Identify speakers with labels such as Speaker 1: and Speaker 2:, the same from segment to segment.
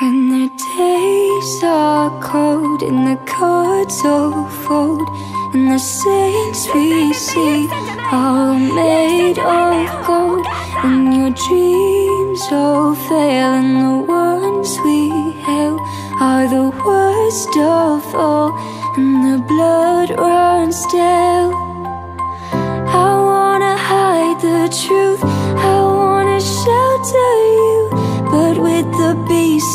Speaker 1: When the days are cold and the cards all fold. And the saints we see are made of gold. And your dreams all fail and the ones we hail Are the worst of all. And the blood runs stale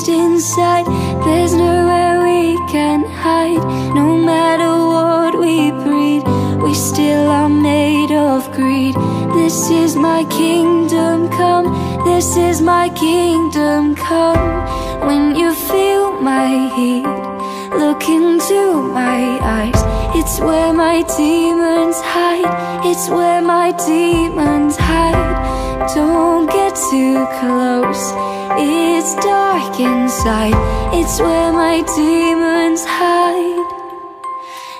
Speaker 1: beast inside, there's nowhere we can hide. No matter what we breed, we still are made of greed. This is my kingdom come, this is my kingdom come. When you feel my heat, look into my eyes. It's where my demons hide, it's where my demons hide Don't get too close, it's dark inside. It's where my demons hide.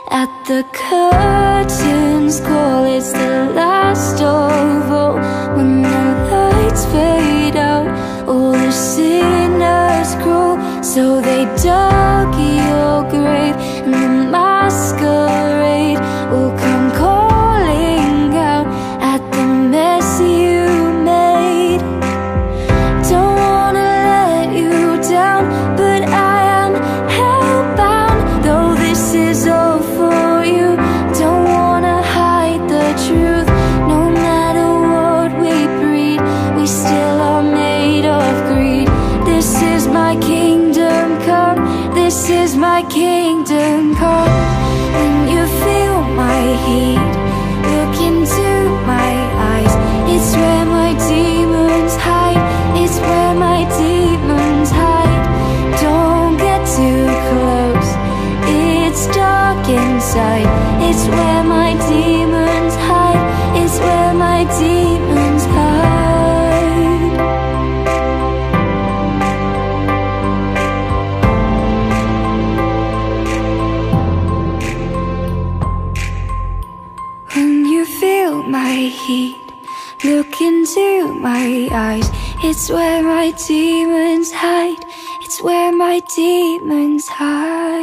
Speaker 1: At the curtains call, it's the last of all When the lights fade out, all the sinners crawl. So they dug your grave this is my kingdom come When you feel my heat, look into my eyes. It's where my demons hide, it's where my demons hide. Don't get too close, it's dark inside. It's where feel my heat, look into my eyes. It's where my demons hide. It's where my demons hide.